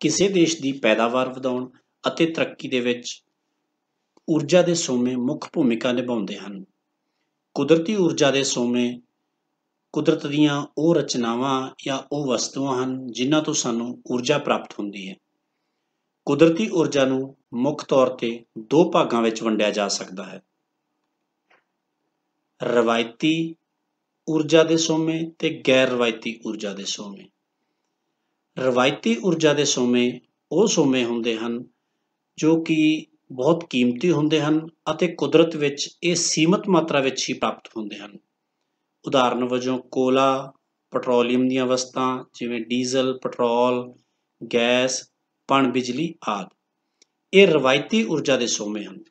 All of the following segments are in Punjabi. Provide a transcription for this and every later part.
ਕਿਸੇ ਦੇਸ਼ ਦੀ ਪੈਦਾਵਾਰ ਵਧਾਉਣ ਅਤੇ ਤਰੱਕੀ ਦੇ ਵਿੱਚ ਊਰਜਾ ਦੇ ਸੋਮੇ ਮੁੱਖ ਭੂਮਿਕਾ ਨਿਭਾਉਂਦੇ ਹਨ। ਕੁਦਰਤੀ ਊਰਜਾ ਦੇ ਸੋਮੇ ਕੁਦਰਤ ਦੀਆਂ ਉਹ ਰਚਨਾਵਾਂ ਜਾਂ ਉਹ ਵਸਤੂਆਂ ਹਨ ਜਿਨ੍ਹਾਂ ਤੋਂ ਸਾਨੂੰ ਊਰਜਾ ਪ੍ਰਾਪਤ ਹੁੰਦੀ ਹੈ। ਕੁਦਰਤੀ ਊਰਜਾ ਨੂੰ ਮੁੱਖ ਤੌਰ ਤੇ ਦੋ ਭਾਗਾਂ ਵਿੱਚ ਵੰਡਿਆ ਜਾ ਸਕਦਾ ਹੈ। ਰਵਾਇਤੀ ਊਰਜਾ ਦੇ ਸੋਮੇ ਤੇ ਗੈਰ ਰਵਾਇਤੀ ਊਰਜਾ ਦੇ ਸੋਮੇ। ਰਵਾਇਤੀ ਊਰਜਾ ਦੇ ਸੋਮੇ ਉਹ ਸੋਮੇ ਹੁੰਦੇ ਹਨ ਜੋ ਕਿ ਬਹੁਤ ਕੀਮਤੀ ਹੁੰਦੇ ਹਨ ਅਤੇ ਕੁਦਰਤ ਵਿੱਚ ਇਹ ਸੀਮਤ ਮਾਤਰਾ ਵਿੱਚ ਹੀ ਪ੍ਰਾਪਤ ਹੁੰਦੇ ਹਨ। ਉਦਾਹਰਨ ਵਜੋਂ ਕੋਲਾ, ਪੈਟਰੋਲੀਅਮ ਦੀਆਂ ਵਸਤਾਂ ਜਿਵੇਂ ਡੀਜ਼ਲ, ਪੈਟਰੋਲ, ਗੈਸ, ਪਣ, ਬਿਜਲੀ ਆਦਿ। ਇਹ ਰਵਾਇਤੀ ਊਰਜਾ ਦੇ ਸੋਮੇ ਹਨ।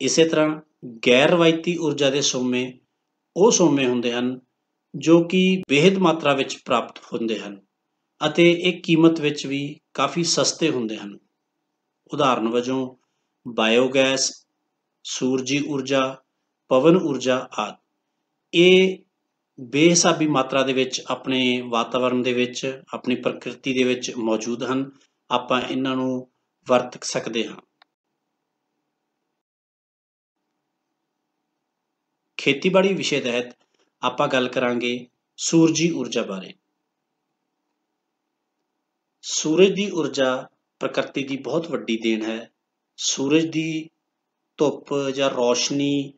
ਇਸੇ ਤਰ੍ਹਾਂ ਗੈਰ ਰਵਾਇਤੀ ਊਰਜਾ ਦੇ ਸੋਮੇ ਉਹ ਸੋਮੇ ਹੁੰਦੇ ਹਨ ਜੋ ਕਿ ਬੇਹਦ ਮਾਤਰਾ ਵਿੱਚ ਪ੍ਰਾਪਤ ਹੁੰਦੇ ਹਨ ਅਤੇ ਇਹ ਕੀਮਤ ਵਿੱਚ ਵੀ ਕਾਫੀ ਸਸਤੇ ਹੁੰਦੇ ਹਨ। ਉਦਾਹਰਨ ਵਜੋਂ, ਬਾਇਓਗੈਸ, ਸੂਰਜੀ ਊਰਜਾ, ਪਵਨ ਊਰਜਾ ਆਦਿ। ਇਹ ਬੇਹਿਸਾਬੀ ਮਾਤਰਾ ਦੇ ਵਿੱਚ ਆਪਣੇ ਵਾਤਾਵਰਣ ਦੇ ਵਿੱਚ, ਆਪਣੀ ਪ੍ਰਕਿਰਤੀ ਦੇ ਵਿੱਚ ਮੌਜੂਦ ਹਨ। ਆਪਾਂ ਇਹਨਾਂ ਨੂੰ ਵਰਤ ਸਕਦੇ ਹਾਂ। ਖੇਤੀਬਾੜੀ ਵਿਸ਼ੇ ਤਹਿਤ ਆਪਾਂ ਗੱਲ ਕਰਾਂਗੇ ਸੂਰਜੀ ਊਰਜਾ ਬਾਰੇ। ਸੂਰਜ ਦੀ ਊਰਜਾ ਪ੍ਰਕਿਰਤੀ ਦੀ ਬਹੁਤ ਵੱਡੀ ਦੇਣ ਹੈ। ਸੂਰਜ ਦੀ ਧੁੱਪ ਜਾਂ ਰੌਸ਼ਨੀ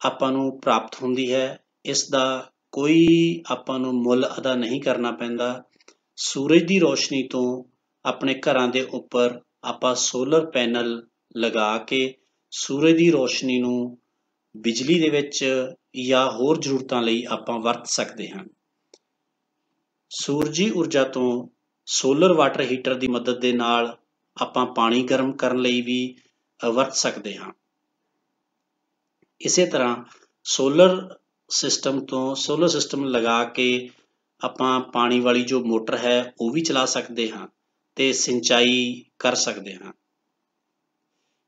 ਆਪਾਂ ਨੂੰ ਪ੍ਰਾਪਤ ਹੁੰਦੀ ਹੈ। ਇਸ ਦਾ ਕੋਈ ਆਪਾਂ ਨੂੰ ਮੁੱਲ ਅਦਾ ਨਹੀਂ ਕਰਨਾ ਪੈਂਦਾ। ਸੂਰਜ ਦੀ ਰੌਸ਼ਨੀ ਤੋਂ ਆਪਣੇ ਘਰਾਂ ਦੇ ਉੱਪਰ ਆਪਾਂ ਸੋਲਰ ਪੈਨਲ ਲਗਾ ਕੇ ਸੂਰਜ ਦੀ ਰੌਸ਼ਨੀ ਨੂੰ ਬਿਜਲੀ ਦੇ ਵਿੱਚ ਜਾਂ ਹੋਰ ਜ਼ਰੂਰਤਾਂ ਲਈ ਆਪਾਂ ਵਰਤ ਸਕਦੇ ਹਾਂ। ਸੂਰਜੀ ਊਰਜਾ ਤੋਂ ਸੋਲਰ ਵਾਟਰ ਹੀਟਰ ਦੀ ਮਦਦ ਦੇ ਨਾਲ ਆਪਾਂ ਪਾਣੀ ਗਰਮ ਕਰਨ ਲਈ ਵੀ ਵਰਤ ਸਕਦੇ ਹਾਂ। ਇਸੇ ਤਰ੍ਹਾਂ ਸੋਲਰ ਸਿਸਟਮ ਤੋਂ ਸੋਲਰ ਸਿਸਟਮ ਲਗਾ ਕੇ ਆਪਾਂ ਪਾਣੀ ਵਾਲੀ ਜੋ ਮੋਟਰ ਹੈ, ਉਹ ਵੀ ਚਲਾ ਸਕਦੇ ਹਾਂ ਤੇ ਸਿੰਚਾਈ ਕਰ ਸਕਦੇ ਹਾਂ।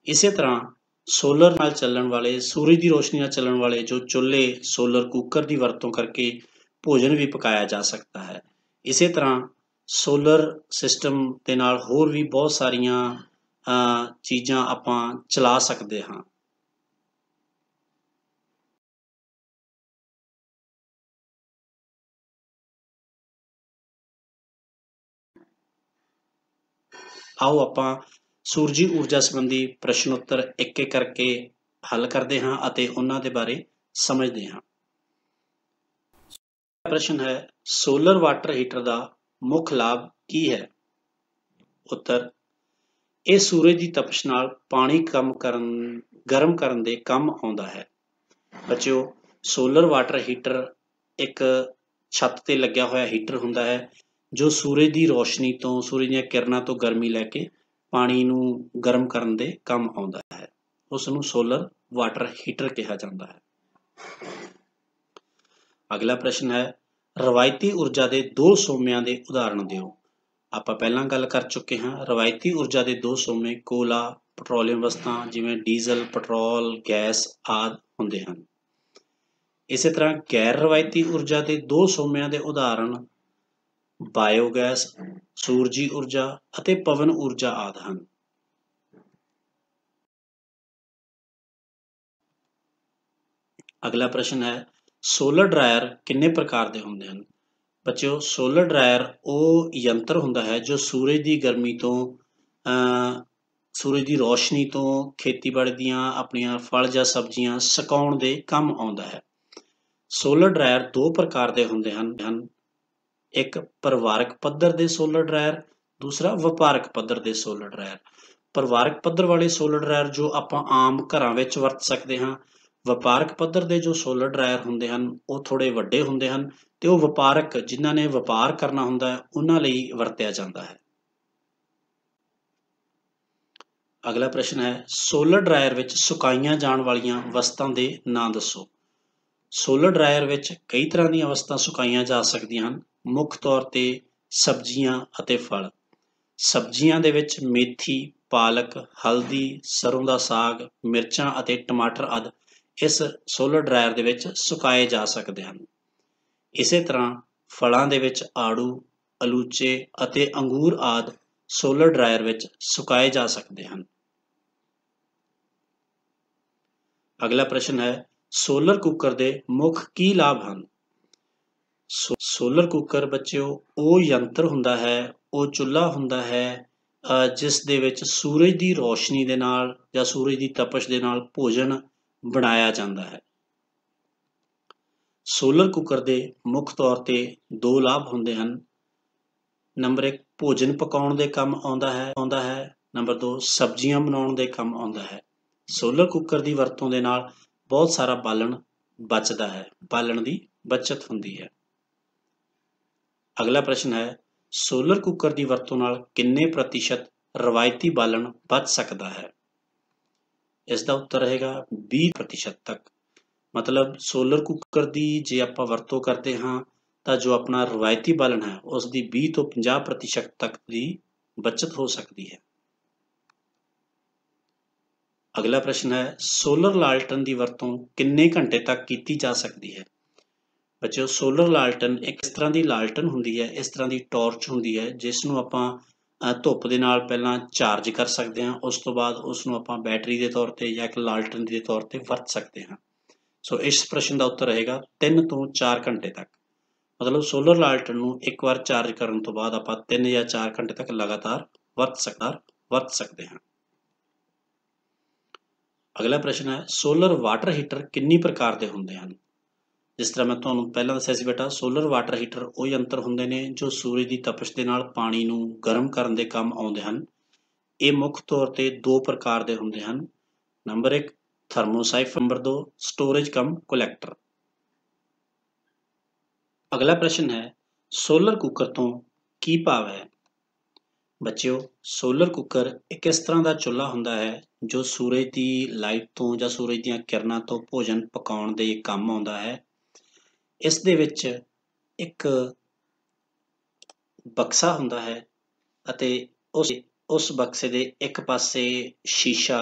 ਇਸੇ ਤਰ੍ਹਾਂ ਸੋਲਰ ਨਾਲ ਚੱਲਣ ਵਾਲੇ, ਸੂਰਜ ਦੀ ਰੋਸ਼ਨੀ ਨਾਲ ਚੱਲਣ ਵਾਲੇ ਜੋ ਚੁੱਲ੍ਹੇ, ਸੋਲਰ ਕੁੱਕਰ ਦੀ ਵਰਤੋਂ ਕਰਕੇ ਭੋਜਨ ਵੀ ਪਕਾਇਆ ਜਾ ਸਕਦਾ ਹੈ। ਇਸੇ ਤਰ੍ਹਾਂ ਸੋਲਰ ਸਿਸਟਮ ਦੇ ਨਾਲ ਹੋਰ ਵੀ ਬਹੁਤ ਸਾਰੀਆਂ ਚੀਜ਼ਾਂ ਆਪਾਂ ਚਲਾ ਸਕਦੇ ਹਾਂ। ਆਓ ਆਪਾਂ ਸੂਰਜੀ ਊਰਜਾ ਸੰਬੰਧੀ ਪ੍ਰਸ਼ਨ ਉੱਤਰ ਇੱਕ ਇੱਕ ਕਰਕੇ ਹੱਲ ਕਰਦੇ ਹਾਂ ਅਤੇ ਉਹਨਾਂ ਦੇ ਬਾਰੇ ਸਮਝਦੇ ਹਾਂ। ਪ੍ਰਸ਼ਨ ਹੈ ਸੋਲਰ ਵਾਟਰ ਹੀਟਰ ਦਾ ਮੁੱਖ ਲਾਭ ਕੀ ਹੈ? ਉੱਤਰ, ਇਹ ਸੂਰਜ ਦੀ ਤਪਸ਼ ਨਾਲ ਪਾਣੀ ਕੰਮ ਕਰਨ, ਗਰਮ ਕਰਨ ਦੇ ਕੰਮ ਆਉਂਦਾ ਹੈ। ਬੱਚਿਓ ਸੋਲਰ ਵਾਟਰ ਹੀਟਰ ਇੱਕ ਛੱਤ ਤੇ ਲੱਗਿਆ ਹੋਇਆ ਹੀਟਰ ਹੁੰਦਾ ਹੈ, ਜੋ ਸੂਰਜ ਦੀ ਰੋਸ਼ਨੀ ਤੋਂ, ਸੂਰਜ ਦੀਆਂ ਕਿਰਨਾਂ ਤੋਂ ਗਰਮੀ ਲੈ ਕੇ ਪਾਣੀ ਨੂੰ ਗਰਮ ਕਰਨ ਦੇ ਕੰਮ ਆਉਂਦਾ ਹੈ। ਉਸ ਨੂੰ ਸੋਲਰ ਵਾਟਰ ਹੀਟਰ ਕਿਹਾ ਜਾਂਦਾ ਹੈ। ਅਗਲਾ ਪ੍ਰਸ਼ਨ ਹੈ, ਰਵਾਇਤੀ ਊਰਜਾ ਦੇ ਦੋ ਸੋਮਿਆਂ ਦੇ ਉਦਾਹਰਣ ਦਿਓ। ਆਪਾਂ ਪਹਿਲਾਂ ਗੱਲ ਕਰ ਚੁੱਕੇ ਹਾਂ, ਰਵਾਇਤੀ ਊਰਜਾ ਦੇ ਦੋ ਸੋਮੇ ਕੋਲਾ, ਪੈਟਰੋਲੀਅਮ ਵਸਤਾਂ, ਜਿਵੇਂ ਡੀਜ਼ਲ, ਪੈਟਰੋਲ, ਗੈਸ ਆਦਿ ਹੁੰਦੇ ਹਨ। ਇਸੇ ਤਰ੍ਹਾਂ ਗੈਰ ਰਵਾਇਤੀ ਊਰਜਾ ਦੇ ਦੋ ਸੋਮਿਆਂ ਦੇ ਉਦਾਹਰਣ ਬਾਇਓਗੈਸ, ਸੂਰਜੀ ਊਰਜਾ ਅਤੇ ਪਵਨ ਊਰਜਾ ਆਦਿ ਹਨ। ਅਗਲਾ ਪ੍ਰਸ਼ਨ ਹੈ, ਸੋਲਰ ਡਰਾਇਰ ਕਿੰਨੇ ਪ੍ਰਕਾਰ ਦੇ ਹੁੰਦੇ ਹਨ? ਬੱਚਿਓ, ਸੋਲਰ ਡਰਾਇਰ ਉਹ ਯੰਤਰ ਹੁੰਦਾ ਹੈ ਜੋ ਸੂਰਜ ਦੀ ਗਰਮੀ ਤੋਂ ਸੂਰਜ ਦੀ ਰੋਸ਼ਨੀ ਤੋਂ ਖੇਤੀਬਾੜੀ ਦੀਆਂ ਆਪਣੀਆਂ ਫਲ ਜਾਂ ਸਬਜ਼ੀਆਂ ਸੁਕਾਉਣ ਦੇ ਕੰਮ ਆਉਂਦਾ ਹੈ। ਸੋਲਰ ਡਰਾਇਰ ਦੋ ਪ੍ਰਕਾਰ ਦੇ ਹੁੰਦੇ ਹਨ ਇੱਕ ਪਰਿਵਾਰਕ ਪੱਧਰ ਦੇ ਸੋਲਰ ਡਰਾਇਰ, ਦੂਸਰਾ ਵਪਾਰਕ ਪੱਧਰ ਦੇ ਸੋਲਰ ਡਰਾਇਰ। ਪਰਿਵਾਰਕ ਪੱਧਰ ਵਾਲੇ ਸੋਲਰ ਡਰਾਇਰ ਜੋ ਆਪਾਂ ਆਮ ਘਰਾਂ ਵਿੱਚ ਵਰਤ ਸਕਦੇ ਹਾਂ, ਵਪਾਰਕ ਪੱਧਰ ਦੇ ਜੋ ਸੋਲਰ ਡਰਾਇਰ ਹੁੰਦੇ ਹਨ, ਉਹ ਥੋੜੇ ਵੱਡੇ ਹੁੰਦੇ ਹਨ ਤੇ ਉਹ ਵਪਾਰਕ ਜਿਨ੍ਹਾਂ ਨੇ ਵਪਾਰ ਕਰਨਾ ਹੁੰਦਾ ਹੈ, ਉਹਨਾਂ ਲਈ ਵਰਤਿਆ ਜਾਂਦਾ ਹੈ। ਅਗਲਾ ਪ੍ਰਸ਼ਨ ਹੈ, ਸੋਲਰ ਡਰਾਇਰ ਵਿੱਚ ਸੁਕਾਈਆਂ ਜਾਣ ਵਾਲੀਆਂ ਵਸਤਾਂ ਦੇ ਨਾਂ ਦੱਸੋ। ਸੋਲਰ ਡਰਾਇਰ ਵਿੱਚ ਕਈ ਤਰ੍ਹਾਂ ਦੀਆਂ ਵਸਤਾਂ ਸੁਕਾਈਆਂ ਜਾ ਸਕਦੀਆਂ ਹਨ। ਮੁੱਖ ਤੌਰ ਤੇ ਸਬਜ਼ੀਆਂ ਅਤੇ ਫਲ। ਸਬਜ਼ੀਆਂ ਦੇ ਵਿੱਚ ਮੇਥੀ, ਪਾਲਕ, ਹਲਦੀ, ਸਰੋਂ ਦਾ ਸਾਗ, ਮਿਰਚਾਂ ਅਤੇ ਟਮਾਟਰ ਆਦਿ ਇਸ ਸੋਲਰ ਡਰਾਇਰ ਦੇ ਵਿੱਚ ਸੁਕਾਏ ਜਾ ਸਕਦੇ ਹਨ। ਇਸੇ ਤਰ੍ਹਾਂ ਫਲਾਂ ਦੇ ਵਿੱਚ ਆੜੂ, ਅਲੂਚੇ ਅਤੇ ਅੰਗੂਰ ਆਦਿ ਸੋਲਰ ਡਰਾਇਰ ਵਿੱਚ ਸੁਕਾਏ ਜਾ ਸਕਦੇ ਹਨ। ਅਗਲਾ ਪ੍ਰਸ਼ਨ ਹੈ, ਸੋਲਰ ਕੁੱਕਰ ਦੇ ਮੁੱਖ ਕੀ ਲਾਭ ਹਨ? ਸੋਲਰ ਕੁੱਕਰ ਬੱਚਿਓ, ਉਹ ਯੰਤਰ ਹੁੰਦਾ ਹੈ, ਉਹ ਚੁੱਲ੍ਹਾ ਹੁੰਦਾ ਹੈ ਜਿਸ ਦੇ ਵਿੱਚ ਸੂਰਜ ਦੀ ਰੋਸ਼ਨੀ ਦੇ ਨਾਲ ਜਾਂ ਸੂਰਜ ਦੀ ਤਪਸ਼ ਦੇ ਨਾਲ ਭੋਜਨ ਬਣਾਇਆ ਜਾਂਦਾ ਹੈ। ਸੋਲਰ ਕੁੱਕਰ ਦੇ ਮੁੱਖ ਤੌਰ ਤੇ ਦੋ ਲਾਭ ਹੁੰਦੇ ਹਨ। ਨੰਬਰ 1 ਭੋਜਨ ਪਕਾਉਣ ਦੇ ਕੰਮ ਆਉਂਦਾ ਹੈ ਆਉਂਦਾ ਹੈ। ਨੰਬਰ 2 ਸਬਜ਼ੀਆਂ ਬਣਾਉਣ ਦੇ ਕੰਮ ਆਉਂਦਾ ਹੈ। ਸੋਲਰ ਕੁੱਕਰ ਦੀ ਵਰਤੋਂ ਦੇ ਨਾਲ ਬਹੁਤ ਸਾਰਾ ਬਾਲਣ ਬਚਦਾ ਹੈ, ਬਾਲਣ ਦੀ ਬਚਤ ਹੁੰਦੀ ਹੈ। ਅਗਲਾ ਪ੍ਰਸ਼ਨ ਹੈ, ਸੋਲਰ ਕੁੱਕਰ ਦੀ ਵਰਤੋਂ ਨਾਲ ਕਿੰਨੇ ਪ੍ਰਤੀਸ਼ਤ ਰਵਾਇਤੀ ਬਾਲਣ ਬਚ ਸਕਦਾ ਹੈ? ਇਸ ਦਾ ਉੱਤਰ ਰਹੇਗਾ 20% ਤੱਕ। ਮਤਲਬ ਸੋਲਰ ਕੁੱਕਰ ਦੀ ਜੇ ਆਪਾਂ ਵਰਤੋਂ ਕਰਦੇ ਹਾਂ, ਤਾਂ ਜੋ ਆਪਣਾ ਰਵਾਇਤੀ ਬਾਲਣ ਹੈ ਉਸ ਦੀ 20 ਤੋਂ 50% ਤੱਕ ਦੀ ਬਚਤ ਹੋ ਸਕਦੀ ਹੈ। ਅਗਲਾ ਪ੍ਰਸ਼ਨ ਹੈ, ਸੋਲਰ ਲਾਲਟਨ ਦੀ ਵਰਤੋਂ ਕਿੰਨੇ ਘੰਟੇ ਤੱਕ ਕੀਤੀ ਜਾ ਸਕਦੀ ਹੈ? ਬੱਚਿਓ ਸੋਲਰ ਲਾਲਟਨ ਇੱਕ ਇਸ ਤਰ੍ਹਾਂ ਦੀ ਲਾਲਟਨ ਹੁੰਦੀ ਹੈ, ਇਸ ਤਰ੍ਹਾਂ ਦੀ ਟਾਰਚ ਹੁੰਦੀ ਹੈ ਜਿਸ ਨੂੰ ਆਪਾਂ ਧੁੱਪ ਦੇ ਨਾਲ ਪਹਿਲਾਂ ਚਾਰਜ ਕਰ ਸਕਦੇ ਹਾਂ, ਉਸ ਤੋਂ ਬਾਅਦ ਉਸ ਨੂੰ ਆਪਾਂ ਬੈਟਰੀ ਦੇ ਤੌਰ ਤੇ ਜਾਂ ਇੱਕ ਲਾਲਟਨ ਦੇ ਤੌਰ ਤੇ ਵਰਤ ਸਕਦੇ ਹਾਂ। ਸੋ ਇਸ ਪ੍ਰਸ਼ਨ ਦਾ ਉੱਤਰ ਰਹੇਗਾ 3 ਤੋਂ 4 ਘੰਟੇ ਤੱਕ। ਮਤਲਬ ਸੋਲਰ ਲਾਲਟਨ ਨੂੰ ਇੱਕ ਵਾਰ ਚਾਰਜ ਕਰਨ ਤੋਂ ਬਾਅਦ ਆਪਾਂ 3 ਜਾਂ 4 ਘੰਟੇ ਤੱਕ ਲਗਾਤਾਰ ਵਰਤ ਸਕਦਾ, ਵਰਤ ਸਕਦੇ ਹਾਂ। ਅਗਲਾ ਪ੍ਰਸ਼ਨ ਹੈ ਸੋਲਰ ਵਾਟਰ ਹੀਟਰ ਕਿੰਨੀ ਪ੍ਰਕਾਰ ਦੇ ਹੁੰਦੇ ਹਨ? ਜਿਸ ਤਰ੍ਹਾਂ ਮੈਂ ਤੁਹਾਨੂੰ ਪਹਿਲਾਂ ਦੱਸਿਆ ਸੀ ਬੇਟਾ ਸੋਲਰ ਵਾਟਰ ਹੀਟਰ ਉਹ ਯੰਤਰ ਹੁੰਦੇ ਨੇ ਜੋ ਸੂਰਜ ਦੀ ਤਪਸ਼ ਦੇ ਨਾਲ ਪਾਣੀ ਨੂੰ ਗਰਮ ਕਰਨ ਦੇ ਕੰਮ ਆਉਂਦੇ ਹਨ। ਇਹ ਮੁੱਖ ਤੌਰ ਤੇ ਦੋ ਪ੍ਰਕਾਰ ਦੇ ਹੁੰਦੇ ਹਨ। Number 1 thermosiphon number 2 storage cum collector ਅਗਲਾ ਪ੍ਰਸ਼ਨ ਹੈ ਸੋਲਰ ਕੁੱਕਰ ਤੋਂ ਕੀ ਭਾਵ ਹੈ? ਬੱਚਿਓ ਸੋਲਰ ਕੁੱਕਰ ਇੱਕ ਇਸ ਤਰ੍ਹਾਂ ਦਾ ਚੁੱਲ੍ਹਾ ਹੁੰਦਾ ਹੈ ਜੋ ਸੂਰਜ ਦੀ ਲਾਈਟ ਤੋਂ ਜਾਂ ਸੂਰਜ ਦੀਆਂ ਕਿਰਨਾਂ ਤੋਂ ਭੋਜਨ ਪਕਾਉਣ ਦੇ ਕੰਮ ਆਉਂਦਾ ਹੈ। ਇਸ ਦੇ ਵਿੱਚ ਇੱਕ ਬਕਸਾ ਹੁੰਦਾ ਹੈ ਅਤੇ ਉਸ ਉਸ ਬਕਸੇ ਦੇ ਇੱਕ ਪਾਸੇ ਸ਼ੀਸ਼ਾ,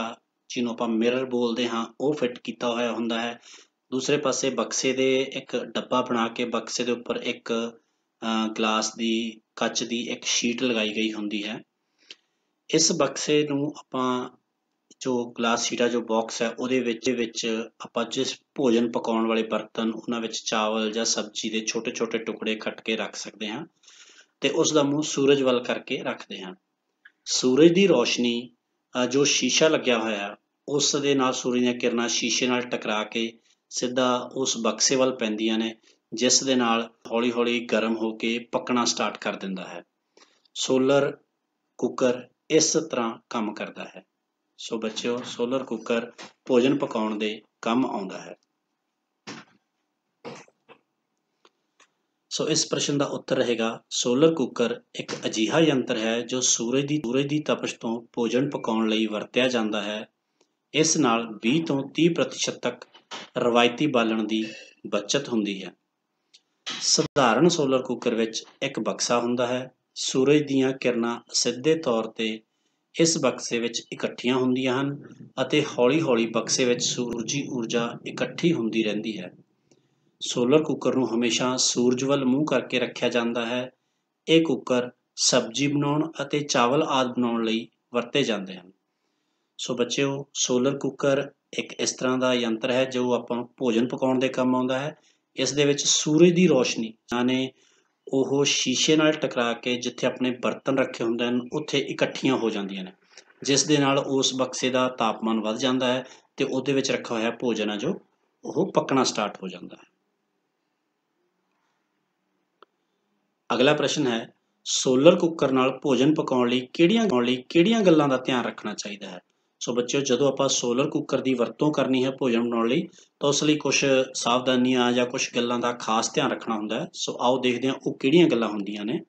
ਜਿਹਨੂੰ ਆਪਾਂ ਮਿਰਰ ਬੋਲਦੇ ਹਾਂ, ਉਹ ਫਿੱਟ ਕੀਤਾ ਹੋਇਆ ਹੁੰਦਾ ਹੈ। ਦੂਸਰੇ ਪਾਸੇ ਬਕਸੇ ਦੇ ਇੱਕ ਡੱਬਾ ਬਣਾ ਕੇ ਬਕਸੇ ਦੇ ਉੱਪਰ ਇੱਕ ਗਲਾਸ ਦੀ, ਕੱਚ ਦੀ ਇੱਕ ਸ਼ੀਟ ਲਗਾਈ ਗਈ ਹੁੰਦੀ ਹੈ। ਇਸ ਬਕਸੇ ਨੂੰ ਆਪਾਂ ਜੋ ਗਲਾਸ ਸ਼ੀਟਾ ਜੋ ਬਾਕਸ ਹੈ, ਉਹਦੇ ਵਿੱਚ ਵਿੱਚ ਆਪਾਂ ਜਿਸ ਭੋਜਨ ਪਕਾਉਣ ਵਾਲੇ ਬਰਤਨ, ਉਹਨਾਂ ਵਿੱਚ ਚਾਵਲ ਜਾਂ ਸਬਜ਼ੀ ਦੇ ਛੋਟੇ-ਛੋਟੇ ਟੁਕੜੇ ਕੱਟ ਕੇ ਰੱਖ ਸਕਦੇ ਹਾਂ ਤੇ ਉਸ ਦਾ ਮੂੰਹ ਸੂਰਜ ਵੱਲ ਕਰਕੇ ਰੱਖਦੇ ਹਾਂ। ਸੂਰਜ ਦੀ ਰੋਸ਼ਨੀ ਜੋ ਸ਼ੀਸ਼ਾ ਲੱਗਿਆ ਹੋਇਆ ਉਸ ਦੇ ਨਾਲ ਸੂਰਜ ਦੀਆਂ ਕਿਰਨਾਂ ਸ਼ੀਸ਼ੇ ਨਾਲ ਟਕਰਾ ਕੇ ਸਿੱਧਾ ਉਸ ਬਕਸੇ ਵੱਲ ਪੈਂਦੀਆਂ ਨੇ, ਜਿਸ ਦੇ ਨਾਲ ਹੌਲੀ-ਹੌਲੀ ਗਰਮ ਹੋ ਕੇ ਪੱਕਣਾ ਸਟਾਰਟ ਕਰ ਦਿੰਦਾ ਹੈ। ਸੋਲਰ ਕੁੱਕਰ ਇਸ ਤਰ੍ਹਾਂ ਕੰਮ ਕਰਦਾ ਹੈ। ਸੋ ਬੱਚਿਓ ਸੋਲਰ ਕੁੱਕਰ ਭੋਜਨ ਪਕਾਉਣ ਦੇ ਕੰਮ ਆਉਂਦਾ ਹੈ। ਸੋ ਇਸ ਪ੍ਰਸ਼ਨ ਦਾ ਉੱਤਰ ਰਹੇਗਾ ਸੋਲਰ ਕੁੱਕਰ ਇੱਕ ਅਜੀਹਾ ਯੰਤਰ ਹੈ ਜੋ ਸੂਰਜ ਦੀ ਸੂਰਜ ਦੀ ਤਪਸ਼ ਤੋਂ ਭੋਜਨ ਪਕਾਉਣ ਲਈ ਵਰਤਿਆ ਜਾਂਦਾ ਹੈ। ਇਸ ਨਾਲ 20 ਤੋਂ 30% ਤੱਕ ਰਵਾਇਤੀ ਬਾਲਣ ਦੀ ਬਚਤ ਹੁੰਦੀ ਹੈ। ਸਧਾਰਨ ਸੋਲਰ ਕੁੱਕਰ ਵਿੱਚ ਇੱਕ ਬਕਸਾ ਹੁੰਦਾ ਹੈ। ਸੂਰਜ ਦੀਆਂ ਕਿਰਨਾਂ ਸਿੱਧੇ ਤੌਰ ਤੇ ਇਸ ਬਕਸੇ ਵਿੱਚ ਇਕੱਠੀਆਂ ਹੁੰਦੀਆਂ ਹਨ ਅਤੇ ਹੌਲੀ-ਹੌਲੀ ਬਕਸੇ ਵਿੱਚ ਸੂਰਜੀ ਊਰਜਾ ਇਕੱਠੀ ਹੁੰਦੀ ਰਹਿੰਦੀ ਹੈ। ਸੋਲਰ ਕੁੱਕਰ ਨੂੰ ਹਮੇਸ਼ਾ ਸੂਰਜ ਵੱਲ ਮੂੰਹ ਕਰਕੇ ਰੱਖਿਆ ਜਾਂਦਾ ਹੈ। ਇਹ ਕੁੱਕਰ ਸਬਜ਼ੀ ਬਣਾਉਣ ਅਤੇ ਚਾਵਲ ਆਦਿ ਬਣਾਉਣ ਲਈ ਵਰਤੇ ਜਾਂਦੇ ਹਨ। ਸੋ ਬੱਚਿਓ, ਸੋਲਰ ਕੁੱਕਰ ਇੱਕ ਇਸ ਤਰ੍ਹਾਂ ਦਾ ਯੰਤਰ ਹੈ ਜੋ ਆਪਾਂ ਭੋਜਨ ਪਕਾਉਣ ਦੇ ਕੰਮ ਆਉਂਦਾ ਹੈ। ਇਸ ਦੇ ਵਿੱਚ ਸੂਰਜ ਦੀ ਰੋਸ਼ਨੀ, ਯਾਨੀ ਉਹ ਸ਼ੀਸ਼ੇ ਨਾਲ ਟਕਰਾ ਕੇ ਜਿੱਥੇ ਆਪਣੇ ਬਰਤਨ ਰੱਖੇ ਹੁੰਦੇ ਹਨ, ਉੱਥੇ ਇਕੱਠੀਆਂ ਹੋ ਜਾਂਦੀਆਂ ਨੇ। ਜਿਸ ਦੇ ਨਾਲ ਉਸ ਬਕਸੇ ਦਾ ਤਾਪਮਾਨ ਵੱਧ ਜਾਂਦਾ ਹੈ ਅਤੇ ਉਹਦੇ ਵਿੱਚ ਰੱਖਿਆ ਹੋਇਆ ਭੋਜਨ ਹੈ ਜੋ ਉਹ ਪੱਕਣਾ ਸਟਾਰਟ ਹੋ ਜਾਂਦਾ ਹੈ। ਅਗਲਾ ਪ੍ਰਸ਼ਨ ਹੈ, ਸੋਲਰ ਕੁੱਕਰ ਨਾਲ ਭੋਜਨ ਪਕਾਉਣ ਲਈ ਕਿਹੜੀਆਂ ਲਈ ਕਿਹੜੀਆਂ ਗੱਲਾਂ ਦਾ ਧਿਆਨ ਰੱਖਣਾ ਚਾਹੀਦਾ ਹੈ? ਸੋ ਬੱਚਿਓ, ਜਦੋਂ ਆਪਾਂ ਸੋਲਰ ਕੁੱਕਰ ਦੀ ਵਰਤੋਂ ਕਰਨੀ ਹੈ ਭੋਜਨ ਬਣਾਉਣ ਲਈ, ਤਾਂ ਉਸ ਲਈ ਕੁਝ ਸਾਵਧਾਨੀਆਂ ਜਾਂ ਕੁਝ ਗੱਲਾਂ ਦਾ ਖਾਸ ਧਿਆਨ ਰੱਖਣਾ ਹੁੰਦਾ ਹੈ। ਸੋ ਆਓ ਦੇਖਦੇ ਹਾਂ ਉਹ ਕਿਹੜੀਆਂ ਗੱਲਾਂ ਹੁੰਦੀਆਂ ਨੇ।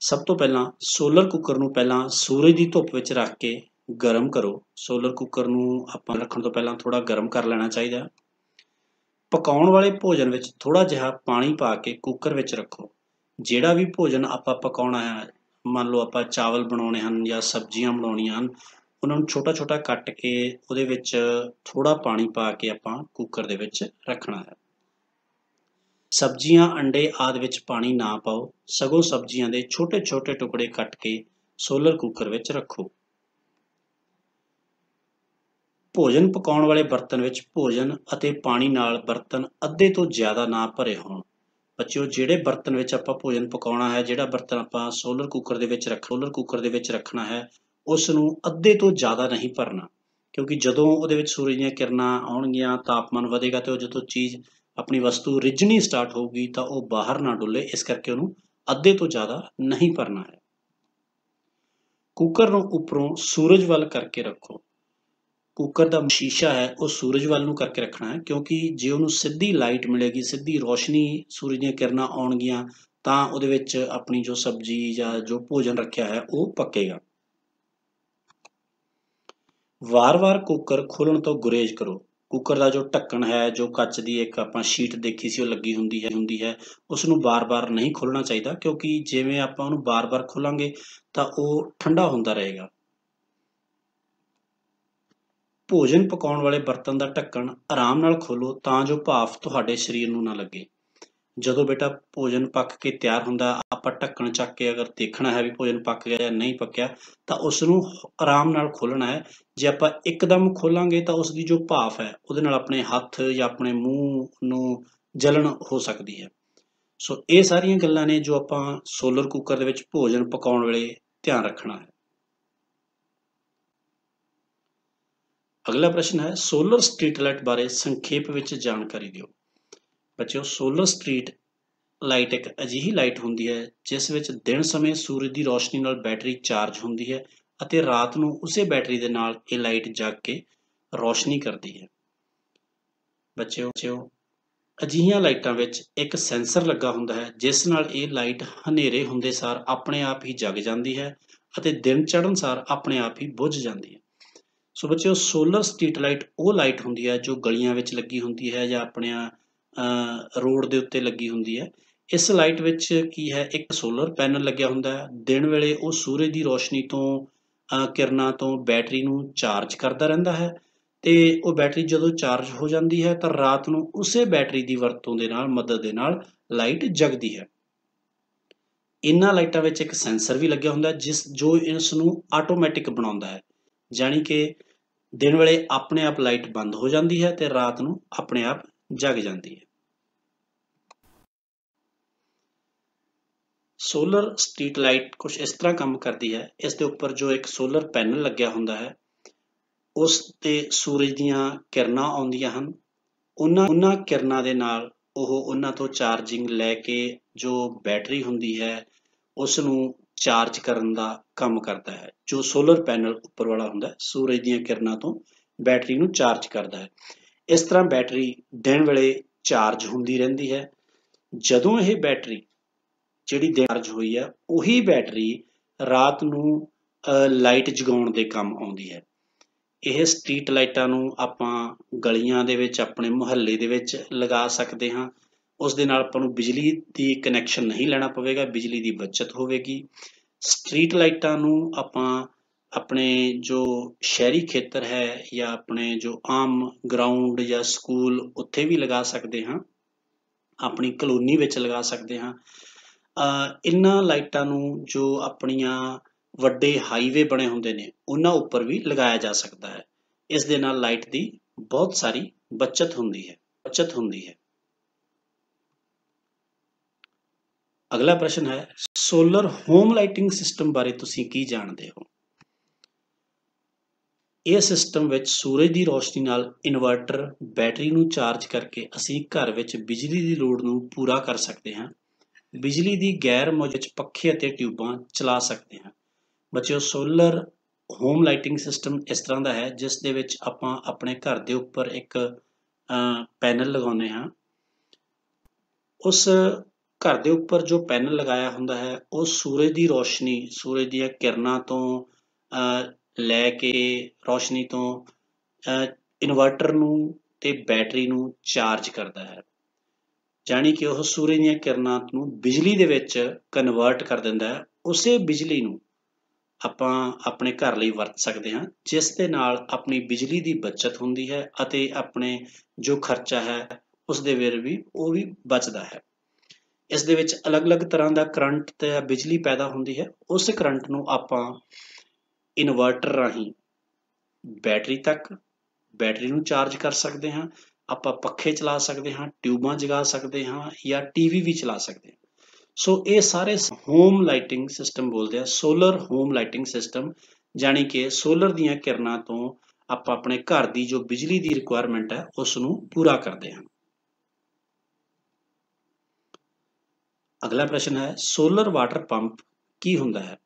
ਸਭ ਤੋਂ ਪਹਿਲਾਂ ਸੋਲਰ ਕੁੱਕਰ ਨੂੰ ਪਹਿਲਾਂ ਸੂਰਜ ਦੀ ਧੁੱਪ ਵਿੱਚ ਰੱਖ ਕੇ ਗਰਮ ਕਰੋ। ਸੋਲਰ ਕੁੱਕਰ ਨੂੰ ਆਪਾਂ ਰੱਖਣ ਤੋਂ ਪਹਿਲਾਂ ਥੋੜਾ ਗਰਮ ਕਰ ਲੈਣਾ ਚਾਹੀਦਾ ਪਕਾਉਣ ਵਾਲੇ ਭੋਜਨ ਵਿੱਚ ਥੋੜਾ ਜਿਹਾ ਪਾਣੀ ਪਾ ਕੇ ਕੁੱਕਰ ਵਿੱਚ ਰੱਖੋ। ਜਿਹੜਾ ਵੀ ਭੋਜਨ ਆਪਾਂ ਪਕਾਉਣਾ ਹੈ ਮੰਨ ਲਓ ਆਪਾਂ ਚਾਵਲ ਬਣਾਉਣੇ ਹਨ ਜਾਂ ਸਬਜ਼ੀਆਂ ਬਣਾਉਣੀਆਂ ਹਨ, ਉਹਨਾਂ ਨੂੰ ਛੋਟਾ ਛੋਟਾ ਕੱਟ ਕੇ ਉਹਦੇ ਵਿੱਚ ਥੋੜਾ ਪਾਣੀ ਪਾ ਕੇ ਆਪਾਂ ਕੁੱਕਰ ਦੇ ਵਿੱਚ ਰੱਖਣਾ ਹੈ। ਸਬਜ਼ੀਆਂ, ਅੰਡੇ ਆਦਿ ਵਿੱਚ ਪਾਣੀ ਨਾ ਪਾਓ, ਸਗੋਂ ਸਬਜ਼ੀਆਂ ਦੇ ਛੋਟੇ-ਛੋਟੇ ਟੁਕੜੇ ਕੱਟ ਕੇ ਸੋਲਰ ਕੁੱਕਰ ਵਿੱਚ ਰੱਖੋ। ਭੋਜਨ ਪਕਾਉਣ ਵਾਲੇ ਬਰਤਨ ਵਿੱਚ ਭੋਜਨ ਅਤੇ ਪਾਣੀ ਨਾਲ ਬਰਤਨ ਅੱਧੇ ਤੋਂ ਜ਼ਿਆਦਾ ਨਾ ਭਰੇ ਹੋਣ। ਬੱਚਿਓ, ਜਿਹੜੇ ਬਰਤਨ ਵਿੱਚ ਆਪਾਂ ਭੋਜਨ ਪਕਾਉਣਾ ਹੈ, ਜਿਹੜਾ ਬਰਤਨ ਆਪਾਂ ਸੋਲਰ ਕੁੱਕਰ ਦੇ ਵਿੱਚ ਰੱਖ ਸੋਲਰ ਕੁੱਕਰ ਦੇ ਵਿੱਚ ਰੱਖਣਾ ਹੈ ਉਸ ਨੂੰ ਅੱਧੇ ਤੋਂ ਜ਼ਿਆਦਾ ਨਹੀਂ ਭਰਨਾ। ਕਿਉਂਕਿ ਜਦੋਂ ਉਹਦੇ ਵਿੱਚ ਸੂਰਜ ਦੀਆਂ ਕਿਰਨਾਂ ਆਉਣਗੀਆਂ, ਤਾਪਮਾਨ ਵਧੇਗਾ ਤੇ ਉਹ ਜਦੋਂ ਚੀਜ਼, ਆਪਣੀ ਵਸਤੂ ਰਿੱਝਣੀ ਸਟਾਰਟ ਹੋਊਗੀ, ਤਾਂ ਉਹ ਬਾਹਰ ਨਾ ਡੁੱਲੇ, ਇਸ ਕਰਕੇ ਉਹਨੂੰ ਅੱਧੇ ਤੋਂ ਜ਼ਿਆਦਾ ਨਹੀਂ ਭਰਨਾ ਹੈ। ਕੁੱਕਰ ਨੂੰ ਉੱਪਰੋਂ ਸੂਰਜ ਵੱਲ ਕਰਕੇ ਰੱਖੋ। ਕੁੱਕਰ ਦਾ ਸ਼ੀਸ਼ਾ ਹੈ, ਉਹ ਸੂਰਜ ਵੱਲ ਨੂੰ ਕਰਕੇ ਰੱਖਣਾ ਹੈ, ਕਿਉਂਕਿ ਜੇ ਉਹਨੂੰ ਸਿੱਧੀ ਲਾਈਟ ਮਿਲੇਗੀ, ਸਿੱਧੀ ਰੋਸ਼ਨੀ ਸੂਰਜ ਦੀਆਂ ਕਿਰਨਾਂ ਆਉਣਗੀਆਂ, ਤਾਂ ਉਹਦੇ ਵਿੱਚ ਆਪਣੀ ਜੋ ਸਬਜ਼ੀ ਜਾਂ ਜੋ ਭੋਜਨ ਰੱਖਿਆ ਹੈ, ਉਹ ਪੱਕੇਗਾ। ਵਾਰ-ਵਾਰ ਕੁੱਕਰ ਖੋਲਣ ਤੋਂ ਗੁਰੇਜ਼ ਕਰੋ। ਕੁੱਕਰ ਦਾ ਜੋ ਢੱਕਣ ਹੈ, ਜੋ ਕੱਚ ਦੀ ਇੱਕ ਆਪਾਂ ਸ਼ੀਟ ਦੇਖੀ ਸੀ, ਉਹ ਲੱਗੀ ਹੁੰਦੀ ਹੈ ਹੁੰਦੀ ਹੈ ਉਸ ਨੂੰ ਬਾਰ-ਬਾਰ ਨਹੀਂ ਖੋਲਣਾ ਚਾਹੀਦਾ, ਕਿਉਂਕਿ ਜਿਵੇਂ ਆਪਾਂ ਉਹਨੂੰ ਬਾਰ-ਬਾਰ ਖੋਲਾਂਗੇ, ਤਾਂ ਉਹ ਠੰਡਾ ਹੁੰਦਾ ਰਹੇਗਾ। ਭੋਜਨ ਪਕਾਉਣ ਵਾਲੇ ਬਰਤਨ ਦਾ ਢੱਕਣ ਆਰਾਮ ਨਾਲ ਖੋਲੋ ਤਾਂ ਜੋ ਭਾਫ਼ ਤੁਹਾਡੇ ਸਰੀਰ ਨੂੰ ਨਾ ਲੱਗੇ। ਜਦੋਂ ਬੇਟਾ ਭੋਜਨ ਪੱਕ ਕੇ ਤਿਆਰ ਹੁੰਦਾ, ਆਪਾਂ ਢੱਕਣ ਚੱਕ ਕੇ ਅਗਰ ਦੇਖਣਾ ਹੈ ਵੀ ਭੋਜਨ ਪੱਕ ਗਿਆ ਜਾਂ ਨਹੀਂ ਪੱਕਿਆ, ਤਾਂ ਉਸ ਨੂੰ ਆਰਾਮ ਨਾਲ ਖੋਲਣਾ ਹੈ। ਜੇ ਆਪਾਂ ਇੱਕਦਮ ਖੋਲਾਂਗੇ ਤਾਂ ਉਸ ਦੀ ਜੋ ਭਾਫ਼ ਹੈ, ਉਹਦੇ ਨਾਲ ਆਪਣੇ ਹੱਥ ਜਾਂ ਆਪਣੇ ਮੂੰਹ ਨੂੰ ਜਲਣ ਹੋ ਸਕਦੀ ਹੈ। ਸੋ ਇਹ ਸਾਰੀਆਂ ਗੱਲਾਂ ਨੇ ਜੋ ਆਪਾਂ ਸੋਲਰ ਕੁੱਕਰ ਦੇ ਵਿੱਚ ਭੋਜਨ ਪਕਾਉਣ ਵੇਲੇ ਧਿਆਨ ਰੱਖਣਾ ਹੈ। ਅਗਲਾ ਪ੍ਰਸ਼ਨ ਹੈ ਸੋਲਰ ਸਟਰੀਟ ਲਾਈਟ ਬਾਰੇ ਸੰਖੇਪ ਵਿੱਚ ਜਾਣਕਾਰੀ ਦਿਓ। ਬੱਚਿਓ ਸੋਲਰ ਸਟਰੀਟ ਲਾਈਟ ਇੱਕ ਅਜਿਹੀ ਲਾਈਟ ਹੁੰਦੀ ਹੈ, ਜਿਸ ਵਿੱਚ ਦਿਨ ਸਮੇਂ ਸੂਰਜ ਦੀ ਰੋਸ਼ਨੀ ਨਾਲ ਬੈਟਰੀ ਚਾਰਜ ਹੁੰਦੀ ਹੈ ਅਤੇ ਰਾਤ ਨੂੰ ਉਸੇ ਬੈਟਰੀ ਦੇ ਨਾਲ ਇਹ ਲਾਈਟ ਜਗ ਕੇ ਰੋਸ਼ਨੀ ਕਰਦੀ ਹੈ। ਬੱਚਿਓ ਅਜਿਹੀਆਂ ਲਾਈਟਾਂ ਵਿੱਚ ਇੱਕ ਸੈਂਸਰ ਲੱਗਾ ਹੁੰਦਾ ਹੈ, ਜਿਸ ਨਾਲ ਇਹ ਲਾਈਟ ਹਨੇਰੇ ਹੁੰਦੇ ਸਾਰ ਆਪਣੇ ਆਪ ਹੀ ਜਗ ਜਾਂਦੀ ਹੈ ਅਤੇ ਦਿਨ ਚੜ੍ਹਨ ਸਾਰ ਆਪਣੇ ਆਪ ਹੀ ਬੁਝ ਜਾਂਦੀ ਹੈ। ਸੋ ਬੱਚਿਓ ਸੋਲਰ ਸਟਰੀਟ ਲਾਈਟ ਉਹ ਲਾਈਟ ਹੁੰਦੀ ਹੈ ਜੋ ਗਲੀਆਂ ਵਿੱਚ ਲੱਗੀ ਹੁੰਦੀ ਹੈ ਜਾਂ ਆਪਣਿਆਂ ਰੋਡ ਦੇ ਉੱਤੇ ਲੱਗੀ ਹੁੰਦੀ ਹੈ। ਇਸ ਲਾਈਟ ਵਿੱਚ ਕੀ ਹੈ? ਇੱਕ ਸੋਲਰ ਪੈਨਲ ਲੱਗਿਆ ਹੁੰਦਾ ਹੈ। ਦਿਨ ਵੇਲੇ ਉਹ ਸੂਰਜ ਦੀ ਰੋਸ਼ਨੀ ਤੋਂ ਕਿਰਨਾਂ ਤੋਂ ਬੈਟਰੀ ਨੂੰ ਚਾਰਜ ਕਰਦਾ ਰਹਿੰਦਾ ਹੈ ਤੇ ਉਹ ਬੈਟਰੀ ਜਦੋਂ ਚਾਰਜ ਹੋ ਜਾਂਦੀ ਹੈ ਤਾਂ ਰਾਤ ਨੂੰ ਉਸੇ ਬੈਟਰੀ ਦੀ ਵਰਤੋਂ ਦੇ ਨਾਲ, ਮਦਦ ਦੇ ਨਾਲ ਲਾਈਟ ਜਗਦੀ ਹੈ। ਇਨ੍ਹਾਂ ਲਾਈਟਾਂ ਵਿੱਚ ਇੱਕ ਸੈਂਸਰ ਵੀ ਲੱਗਿਆ ਹੁੰਦਾ ਜਿਸ ਜੋ ਇਸ ਨੂੰ ਆਟੋਮੈਟਿਕ ਬਣਾਉਂਦਾ ਹੈ। ਜਾਨੀ ਕਿ ਦਿਨ ਵੇਲੇ ਆਪਣੇ ਆਪ ਲਾਈਟ ਬੰਦ ਹੋ ਜਾਂਦੀ ਹੈ ਤੇ ਰਾਤ ਨੂੰ ਆਪਣੇ ਆਪ ਜਗ ਜਾਂਦੀ ਹੈ। ਸੋਲਰ ਸਟਰੀਟ ਲਾਈਟ ਕੁਝ ਇਸ ਤਰ੍ਹਾਂ ਕੰਮ ਕਰਦੀ ਹੈ, ਇਸ ਦੇ ਉੱਪਰ ਜੋ ਇੱਕ ਸੋਲਰ ਪੈਨਲ ਲੱਗਿਆ ਹੁੰਦਾ ਹੈ, ਉਸ ਤੇ ਸੂਰਜ ਦੀਆਂ ਕਿਰਨਾਂ ਆਉਂਦੀਆਂ ਹਨ। ਉਹਨਾਂ ਉਹਨਾਂ ਕਿਰਨਾਂ ਦੇ ਨਾਲ ਉਹ ਉਹਨਾਂ ਤੋਂ ਚਾਰਜਿੰਗ ਲੈ ਕੇ ਜੋ ਬੈਟਰੀ ਹੁੰਦੀ ਹੈ ਉਸ ਨੂੰ ਚਾਰਜ ਕਰਨ ਦਾ ਕੰਮ ਕਰਦਾ ਹੈ, ਜੋ ਸੋਲਰ ਪੈਨਲ ਉੱਪਰ ਵਾਲਾ ਹੁੰਦਾ ਸੂਰਜ ਦੀਆਂ ਕਿਰਨਾਂ ਤੋਂ ਬੈਟਰੀ ਨੂੰ ਚਾਰਜ ਕਰਦਾ ਹੈ। ਇਸ ਤਰ੍ਹਾਂ ਬੈਟਰੀ ਦਿਨ ਵੇਲੇ ਚਾਰਜ ਹੁੰਦੀ ਰਹਿੰਦੀ ਹੈ। ਜਦੋਂ ਇਹ ਬੈਟਰੀ ਜਿਹੜੀ ਚਾਰਜ ਹੋਈ ਹੈ ਉਹੀ ਬੈਟਰੀ ਰਾਤ ਨੂੰ ਲਾਈਟ ਜਗਾਉਣ ਦੇ ਕੰਮ ਆਉਂਦੀ ਹੈ। ਇਹ ਸਟਰੀਟ ਲਾਈਟਾਂ ਨੂੰ ਆਪਾਂ ਗਲੀਆਂ ਦੇ ਵਿੱਚ, ਆਪਣੇ ਮੁਹੱਲੇ ਦੇ ਵਿੱਚ ਲਗਾ ਸਕਦੇ ਹਾਂ। ਉਸ ਦੇ ਨਾਲ ਆਪਾਂ ਨੂੰ ਬਿਜਲੀ ਦੀ ਕਨੈਕਸ਼ਨ ਨਹੀਂ ਲੈਣਾ ਪਵੇਗਾ, ਬਿਜਲੀ ਦੀ ਬਚਤ ਹੋਵੇਗੀ। ਸਟਰੀਟ ਲਾਈਟਾਂ ਨੂੰ ਆਪਾਂ ਆਪਣੇ ਜੋ ਸ਼ਹਿਰੀ ਖੇਤਰ ਹੈ ਜਾਂ ਆਪਣੇ ਜੋ ਆਮ ਗਰਾਊਂਡ ਜਾਂ ਸਕੂਲ ਉੱਥੇ ਵੀ ਲਗਾ ਸਕਦੇ ਹਾਂ। ਆਪਣੀ ਕਲੋਨੀ ਵਿੱਚ ਲਗਾ ਸਕਦੇ ਹਾਂ। ਇਨ੍ਹਾਂ ਲਾਈਟਾਂ ਨੂੰ ਜੋ ਆਪਣੀਆਂ ਵੱਡੇ ਹਾਈਵੇ ਬਣੇ ਹੁੰਦੇ ਨੇ, ਉਹਨਾਂ ਉੱਪਰ ਵੀ ਲਗਾਇਆ ਜਾ ਸਕਦਾ ਹੈ। ਇਸ ਦੇ ਨਾਲ ਲਾਈਟ ਦੀ ਬਹੁਤ ਸਾਰੀ ਬਚਤ ਹੁੰਦੀ ਹੈ, ਬਚਤ ਹੁੰਦੀ ਹੈ। ਅਗਲਾ ਪ੍ਰਸ਼ਨ ਹੈ ਸੋਲਰ ਹੋਮ ਲਾਈਟਿੰਗ ਸਿਸਟਮ ਬਾਰੇ ਤੁਸੀਂ ਕੀ ਜਾਣਦੇ ਹੋ? ਇਹ ਸਿਸਟਮ ਵਿੱਚ ਸੂਰਜ ਦੀ ਰੋਸ਼ਨੀ ਨਾਲ ਇਨਵਰਟਰ ਬੈਟਰੀ ਨੂੰ ਚਾਰਜ ਕਰਕੇ ਅਸੀਂ ਘਰ ਵਿੱਚ ਬਿਜਲੀ ਦੀ ਲੋੜ ਨੂੰ ਪੂਰਾ ਕਰ ਸਕਦੇ ਹਾਂ। ਬਿਜਲੀ ਦੀ ਗੈਰ ਮੌਜ ਪੱਖੇ ਅਤੇ ਟਿਊਬਾਂ ਚਲਾ ਸਕਦੇ ਹਾਂ। ਬੱਚਿਓ ਸੋਲਰ ਹੋਮ ਲਾਈਟਿੰਗ ਸਿਸਟਮ ਇਸ ਤਰ੍ਹਾਂ ਦਾ ਹੈ, ਜਿਸ ਦੇ ਵਿੱਚ ਆਪਾਂ ਆਪਣੇ ਘਰ ਦੇ ਉੱਪਰ ਇੱਕ ਪੈਨਲ ਲਗਾਉਂਦੇ ਹਾਂ। ਉਸ ਘਰ ਦੇ ਉੱਪਰ ਜੋ ਪੈਨਲ ਲਗਾਇਆ ਹੁੰਦਾ ਹੈ, ਉਹ ਸੂਰਜ ਦੀ ਰੋਸ਼ਨੀ, ਸੂਰਜ ਦੀਆਂ ਕਿਰਨਾਂ ਤੋਂ ਲੈ ਕੇ ਰੋਸ਼ਨੀ ਤੋਂ ਇਨਵਰਟਰ ਨੂੰ ਤੇ ਬੈਟਰੀ ਨੂੰ ਚਾਰਜ ਕਰਦਾ ਹੈ। ਜਾਨੀ ਕਿ ਉਹ ਸੂਰਜ ਦੀਆਂ ਕਿਰਨਾਂ ਨੂੰ ਬਿਜਲੀ ਦੇ ਵਿੱਚ ਕਨਵਰਟ ਕਰ ਦਿੰਦਾ ਹੈ। ਉਸੇ ਬਿਜਲੀ ਨੂੰ ਆਪਾਂ ਆਪਣੇ ਘਰ ਲਈ ਵਰਤ ਸਕਦੇ ਹਾਂ, ਜਿਸ ਦੇ ਨਾਲ ਆਪਣੀ ਬਿਜਲੀ ਦੀ ਬਚਤ ਹੁੰਦੀ ਹੈ ਅਤੇ ਆਪਣੇ ਜੋ ਖਰਚਾ ਹੈ, ਉਸ ਦੇ ਵੇਰ ਵੀ ਉਹ ਵੀ ਬਚਦਾ ਹੈ। ਇਸ ਦੇ ਵਿੱਚ ਅਲੱਗ-ਅਲੱਗ ਤਰ੍ਹਾਂ ਦਾ ਕਰੰਟ ਤੇ ਬਿਜਲੀ ਪੈਦਾ ਹੁੰਦੀ ਹੈ। ਉਸ ਕਰੰਟ ਨੂੰ ਆਪਾਂ ਇਨਵਰਟਰ ਰਾਹੀਂ ਬੈਟਰੀ ਤੱਕ, ਬੈਟਰੀ ਨੂੰ ਚਾਰਜ ਕਰ ਸਕਦੇ ਹਾਂ। ਆਪਾਂ ਪੱਖੇ ਚਲਾ ਸਕਦੇ ਹਾਂ, ਟਿਊਬਾਂ ਜਗਾ ਸਕਦੇ ਹਾਂ ਜਾਂ ਟੀਵੀ ਵੀ ਚਲਾ ਸਕਦੇ ਹਾਂ। ਸੋ ਇਹ ਸਾਰੇ ਹੋਮ ਲਾਈਟਿੰਗ ਸਿਸਟਮ ਬੋਲਦੇ ਆ, ਸੋਲਰ ਹੋਮ ਲਾਈਟਿੰਗ ਸਿਸਟਮ ਜਾਨੀ ਕਿ ਸੋਲਰ ਦੀਆਂ ਕਿਰਨਾਂ ਤੋਂ ਆਪਾਂ ਆਪਣੇ ਘਰ ਦੀ ਜੋ ਬਿਜਲੀ ਦੀ ਰਿਕੁਆਇਰਮੈਂਟ ਹੈ, ਉਸ ਨੂੰ ਪੂਰਾ ਕਰਦੇ ਹਾਂ। ਅਗਲਾ ਪ੍ਰਸ਼ਨ ਹੈ ਸੋਲਰ ਵਾਟਰ ਪੰਪ ਕੀ ਹੁੰਦਾ ਹੈ?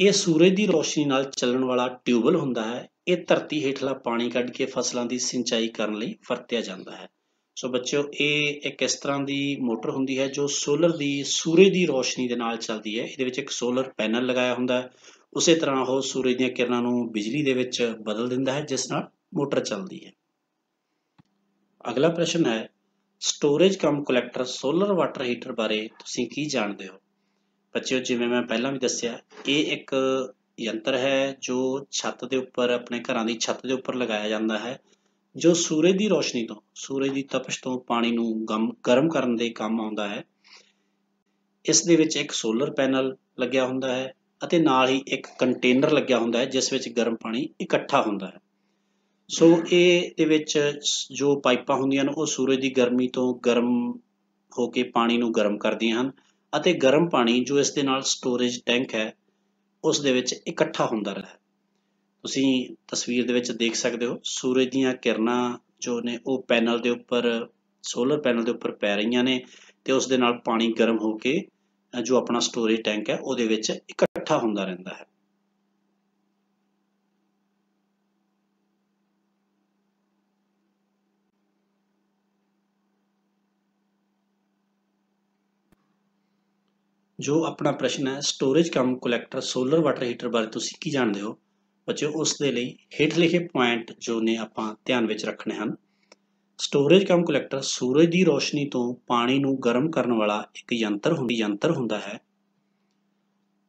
ਇਹ ਸੂਰਜ ਦੀ ਰੋਸ਼ਨੀ ਨਾਲ ਚੱਲਣ ਵਾਲਾ ਟਿਊਬਲ ਹੁੰਦਾ ਹੈ, ਇਹ ਧਰਤੀ ਹੇਠਲਾ ਪਾਣੀ ਕੱਢ ਕੇ ਫਸਲਾਂ ਦੀ ਸਿੰਚਾਈ ਕਰਨ ਲਈ ਵਰਤਿਆ ਜਾਂਦਾ ਹੈ। ਸੋ ਬੱਚਿਓ, ਇਹ ਇੱਕ ਇਸ ਤਰ੍ਹਾਂ ਦੀ ਮੋਟਰ ਹੁੰਦੀ ਹੈ ਜੋ ਸੋਲਰ ਦੀ, ਸੂਰਜ ਦੀ ਰੋਸ਼ਨੀ ਦੇ ਨਾਲ ਚੱਲਦੀ ਹੈ। ਇਹਦੇ ਵਿੱਚ ਇੱਕ ਸੋਲਰ ਪੈਨਲ ਲਗਾਇਆ ਹੁੰਦਾ ਹੈ। ਉਸੇ ਤਰ੍ਹਾਂ ਉਹ ਸੂਰਜ ਦੀਆਂ ਕਿਰਨਾਂ ਨੂੰ ਬਿਜਲੀ ਦੇ ਵਿੱਚ ਬਦਲ ਦਿੰਦਾ ਹੈ, ਜਿਸ ਨਾਲ ਮੋਟਰ ਚੱਲਦੀ ਹੈ। ਅਗਲਾ ਪ੍ਰਸ਼ਨ ਹੈ storage cum collector solar water heater ਬਾਰੇ ਤੁਸੀਂ ਕੀ ਜਾਣਦੇ ਹੋ? ਬੱਚਿਓ, ਜਿਵੇਂ ਮੈਂ ਪਹਿਲਾਂ ਵੀ ਦੱਸਿਆ, ਇਹ ਇੱਕ ਯੰਤਰ ਹੈ ਜੋ ਛੱਤ ਦੇ ਉੱਪਰ, ਆਪਣੇ ਘਰਾਂ ਦੀ ਛੱਤ ਦੇ ਉੱਪਰ ਲਗਾਇਆ ਜਾਂਦਾ ਹੈ, ਜੋ ਸੂਰਜ ਦੀ ਰੋਸ਼ਨੀ ਤੋਂ, ਸੂਰਜ ਦੀ ਤਪਸ਼ ਤੋਂ ਪਾਣੀ ਨੂੰ ਗਰਮ ਕਰਨ ਦੇ ਕੰਮ ਆਉਂਦਾ ਹੈ। ਇਸ ਦੇ ਵਿੱਚ ਇੱਕ ਸੋਲਰ ਪੈਨਲ ਲੱਗਿਆ ਹੁੰਦਾ ਹੈ ਅਤੇ ਨਾਲ ਹੀ ਇੱਕ ਕੰਟੇਨਰ ਲੱਗਿਆ ਹੁੰਦਾ ਹੈ, ਜਿਸ ਵਿੱਚ ਗਰਮ ਪਾਣੀ ਇਕੱਠਾ ਹੁੰਦਾ ਹੈ। ਸੋ ਇਹ ਦੇ ਵਿੱਚ ਜੋ ਪਾਈਪਾਂ ਹੁੰਦੀਆਂ ਨੇ, ਉਹ ਸੂਰਜ ਦੀ ਗਰਮੀ ਤੋਂ ਗਰਮ ਹੋ ਕੇ ਪਾਣੀ ਨੂੰ ਗਰਮ ਕਰਦੀਆਂ ਹਨ ਅਤੇ ਗਰਮ ਪਾਣੀ ਜੋ ਇਸ ਦੇ ਨਾਲ ਸਟੋਰੇਜ ਟੈਂਕ ਹੈ, ਉਸ ਦੇ ਵਿੱਚ ਇਕੱਠਾ ਹੁੰਦਾ ਹੈ। ਤੁਸੀਂ ਤਸਵੀਰ ਦੇ ਵਿੱਚ ਦੇਖ ਸਕਦੇ ਹੋ, ਸੂਰਜ ਦੀਆਂ ਕਿਰਨਾਂ ਜੋ ਨੇ, ਉਹ ਪੈਨਲ ਦੇ ਉੱਪਰ ਸੋਲਰ ਪੈਨਲ ਦੇ ਉੱਪਰ ਪੈ ਰਹੀਆਂ ਨੇ ਤੇ ਉਸ ਦੇ ਨਾਲ ਪਾਣੀ ਗਰਮ ਹੋ ਕੇ ਜੋ ਆਪਣਾ ਸਟੋਰੇਜ ਟੈਂਕ ਹੈ, ਉਹਦੇ ਵਿੱਚ ਇਕੱਠਾ ਹੁੰਦਾ ਰਹਿੰਦਾ ਹੈ। ਜੋ ਆਪਣਾ ਪ੍ਰਸ਼ਨ ਹੈ storage cum collector solar water heater ਬਾਰੇ ਤੁਸੀਂ ਕੀ ਜਾਣਦੇ ਹੋ? ਬੱਚਿਓ, ਉਸ ਦੇ ਲਈ ਹੇਠ ਲਿਖੇ ਪੁਆਇੰਟ ਜੋ ਨੇ ਆਪਾਂ ਧਿਆਨ ਵਿੱਚ ਰੱਖਣੇ ਹਨ। ਸਟੋਰੇਜ ਕਮ ਕਲੈਕਟਰ ਸੂਰਜ ਦੀ ਰੋਸ਼ਨੀ ਤੋਂ ਪਾਣੀ ਨੂੰ ਗਰਮ ਕਰਨ ਵਾਲਾ ਇੱਕ ਯੰਤਰ ਹੁੰਦੀ, ਯੰਤਰ ਹੁੰਦਾ ਹੈ।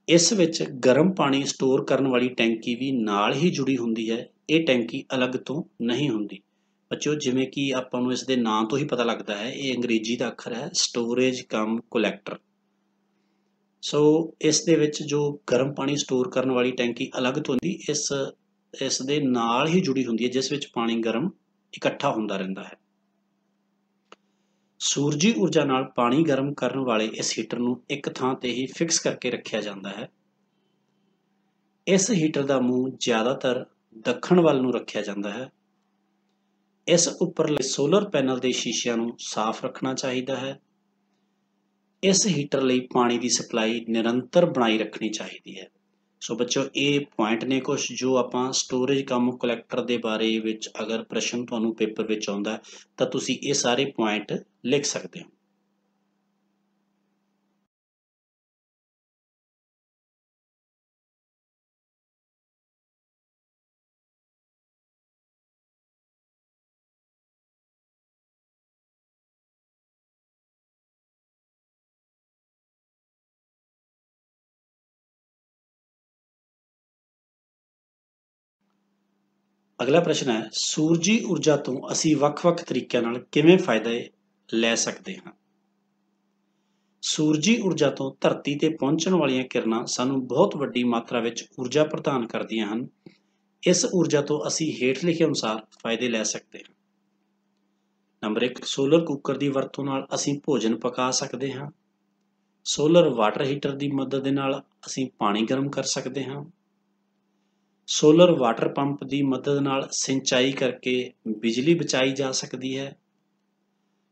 ਇਸ ਵਿੱਚ ਗਰਮ ਪਾਣੀ ਸਟੋਰ ਕਰਨ ਵਾਲੀ ਟੈਂਕੀ ਵੀ ਨਾਲ ਹੀ ਜੁੜੀ ਹੁੰਦੀ ਹੈ। ਇਹ ਟੈਂਕੀ ਅਲੱਗ ਤੋਂ ਨਹੀਂ ਹੁੰਦੀ। ਬੱਚਿਓ, ਜਿਵੇਂ ਕਿ ਆਪਾਂ ਨੂੰ ਇਸ ਦੇ ਨਾਂ ਤੋਂ ਹੀ ਪਤਾ ਲੱਗਦਾ ਹੈ, ਇਹ ਅੰਗਰੇਜ਼ੀ ਦਾ ਅੱਖਰ ਹੈ ਸਟੋਰੇਜ ਕਮ ਕਲੈਕਟਰ ਸੋ ਇਸ ਦੇ ਵਿੱਚ ਜੋ ਗਰਮ ਪਾਣੀ ਸਟੋਰ ਕਰਨ ਵਾਲੀ ਟੈਂਕੀ ਅਲੱਗ ਤੋਂ ਹੁੰਦੀ, ਇਸ ਇਸ ਦੇ ਨਾਲ ਹੀ ਜੁੜੀ ਹੁੰਦੀ ਹੈ, ਜਿਸ ਵਿੱਚ ਪਾਣੀ ਗਰਮ ਇਕੱਠਾ ਹੁੰਦਾ ਰਹਿੰਦਾ ਹੈ। ਸੂਰਜੀ ਊਰਜਾ ਨਾਲ ਪਾਣੀ ਗਰਮ ਕਰਨ ਵਾਲੇ ਇਸ ਹੀਟਰ ਨੂੰ ਇੱਕ ਥਾਂ ਤੇ ਹੀ ਫਿਕਸ ਕਰਕੇ ਰੱਖਿਆ ਜਾਂਦਾ ਹੈ। ਇਸ ਹੀਟਰ ਦਾ ਮੂੰਹ ਜ਼ਿਆਦਾਤਰ ਦੱਖਣ ਵੱਲ ਨੂੰ ਰੱਖਿਆ ਜਾਂਦਾ ਹੈ। ਇਸ ਉੱਪਰਲੇ ਸੋਲਰ ਪੈਨਲ ਦੇ ਸ਼ੀਸ਼ਿਆਂ ਨੂੰ ਸਾਫ਼ ਰੱਖਣਾ ਚਾਹੀਦਾ ਹੈ। ਇਸ ਹੀਟਰ ਲਈ ਪਾਣੀ ਦੀ ਸਪਲਾਈ ਨਿਰੰਤਰ ਬਣਾਈ ਰੱਖਣੀ ਚਾਹੀਦੀ ਹੈ। ਸੋ ਬੱਚੋ ਇਹ ਪੁਆਇੰਟ ਨੇ ਕੁਝ ਜੋ ਆਪਾਂ ਸਟੋਰੇਜ ਕਮ ਕਲੈਕਟਰ ਦੇ ਬਾਰੇ ਵਿੱਚ ਅਗਰ ਪ੍ਰਸ਼ਨ ਤੁਹਾਨੂੰ ਪੇਪਰ ਵਿੱਚ ਆਉਂਦਾ ਤਾਂ ਤੁਸੀਂ ਇਹ ਸਾਰੇ ਪੁਆਇੰਟ ਲਿਖ ਸਕਦੇ ਹੋ। ਅਗਲਾ ਪ੍ਰਸ਼ਨ ਹੈ, ਸੂਰਜੀ ਊਰਜਾ ਤੋਂ ਅਸੀਂ ਵੱਖ-ਵੱਖ ਤਰੀਕਿਆਂ ਨਾਲ ਕਿਵੇਂ ਫਾਇਦੇ ਲੈ ਸਕਦੇ ਹਾਂ? ਸੂਰਜੀ ਊਰਜਾ ਤੋਂ ਧਰਤੀ ਤੇ ਪਹੁੰਚਣ ਵਾਲੀਆਂ ਕਿਰਨਾਂ ਸਾਨੂੰ ਬਹੁਤ ਵੱਡੀ ਮਾਤਰਾ ਵਿੱਚ ਊਰਜਾ ਪ੍ਰਦਾਨ ਕਰਦੀਆਂ ਹਨ। ਇਸ ਊਰਜਾ ਤੋਂ ਅਸੀਂ ਹੇਠ ਲਿਖੇ ਅਨੁਸਾਰ ਫਾਇਦੇ ਲੈ ਸਕਦੇ ਹਾਂ। ਨੰਬਰ 1 ਸੋਲਰ ਕੁੱਕਰ ਦੀ ਵਰਤੋਂ ਨਾਲ ਅਸੀਂ ਭੋਜਨ ਪਕਾ ਸਕਦੇ ਹਾਂ। ਸੋਲਰ ਵਾਟਰ ਹੀਟਰ ਦੀ ਮਦਦ ਦੇ ਨਾਲ ਅਸੀਂ ਪਾਣੀ ਗਰਮ ਕਰ ਸਕਦੇ ਹਾਂ। ਸੋਲਰ ਵਾਟਰ ਪੰਪ ਦੀ ਮਦਦ ਨਾਲ ਸਿੰਚਾਈ ਕਰਕੇ ਬਿਜਲੀ ਬਚਾਈ ਜਾ ਸਕਦੀ ਹੈ।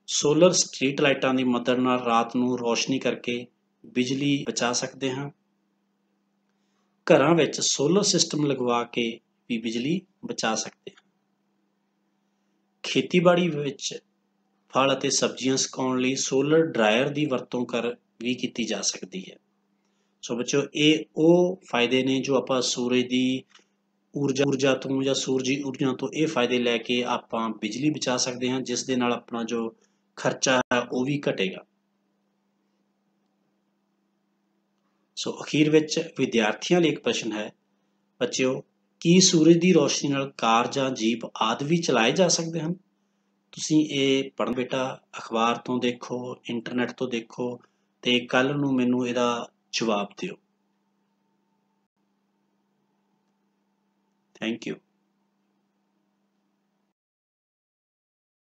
ਸੋਲਰ ਸਟਰੀਟ ਲਾਈਟਾਂ ਦੀ ਮਦਦ ਨਾਲ ਰਾਤ ਨੂੰ ਰੋਸ਼ਨੀ ਕਰਕੇ ਬਿਜਲੀ ਬਚਾ ਸਕਦੇ ਹਾਂ। ਘਰਾਂ ਵਿੱਚ ਸੋਲਰ ਸਿਸਟਮ ਲਗਵਾ ਕੇ ਵੀ ਬਿਜਲੀ ਬਚਾ ਸਕਦੇ ਹਾਂ। ਖੇਤੀਬਾੜੀ ਵਿੱਚ ਫਲ ਅਤੇ ਸਬਜ਼ੀਆਂ ਸੁਕਾਉਣ ਲਈ ਸੋਲਰ ਡਰਾਇਰ ਦੀ ਵਰਤੋਂ ਕਰ ਵੀ ਕੀਤੀ ਜਾ ਸਕਦੀ ਹੈ। ਸੋ ਬੱਚਿਓ, ਇਹ ਉਹ ਫਾਇਦੇ ਨੇ ਜੋ ਆਪਾਂ ਸੂਰਜ ਦੀ ਊਰਜਾ ਊਰਜਾ ਤੋਂ ਜਾਂ ਸੂਰਜੀ ਊਰਜਾ ਤੋਂ ਇਹ ਫਾਇਦੇ ਲੈ ਕੇ ਆਪਾਂ ਬਿਜਲੀ ਬਚਾ ਸਕਦੇ ਹਾਂ, ਜਿਸ ਦੇ ਨਾਲ ਆਪਣਾ ਜੋ ਖਰਚਾ ਹੈ ਉਹ ਵੀ ਘਟੇਗਾ। ਸੋ ਅਖੀਰ ਵਿੱਚ ਵਿਦਿਆਰਥੀਆਂ ਲਈ ਇੱਕ ਪ੍ਰਸ਼ਨ ਹੈ, ਬੱਚਿਓ, ਕੀ ਸੂਰਜ ਦੀ ਰੋਸ਼ਨੀ ਨਾਲ ਕਾਰ ਜਾਂ ਜੀਪ ਆਦਿ ਵੀ ਚਲਾਏ ਜਾ ਸਕਦੇ ਹਨ? ਤੁਸੀਂ ਇਹ ਪੜ੍ਹ ਬੇਟਾ, ਅਖਬਾਰ ਤੋਂ ਦੇਖੋ, ਇੰਟਰਨੈਟ ਤੋਂ ਦੇਖੋ ਤੇ ਕੱਲ ਨੂੰ ਮੈਨੂੰ ਇਹਦਾ ਜਵਾਬ ਦਿਓ। Thank you.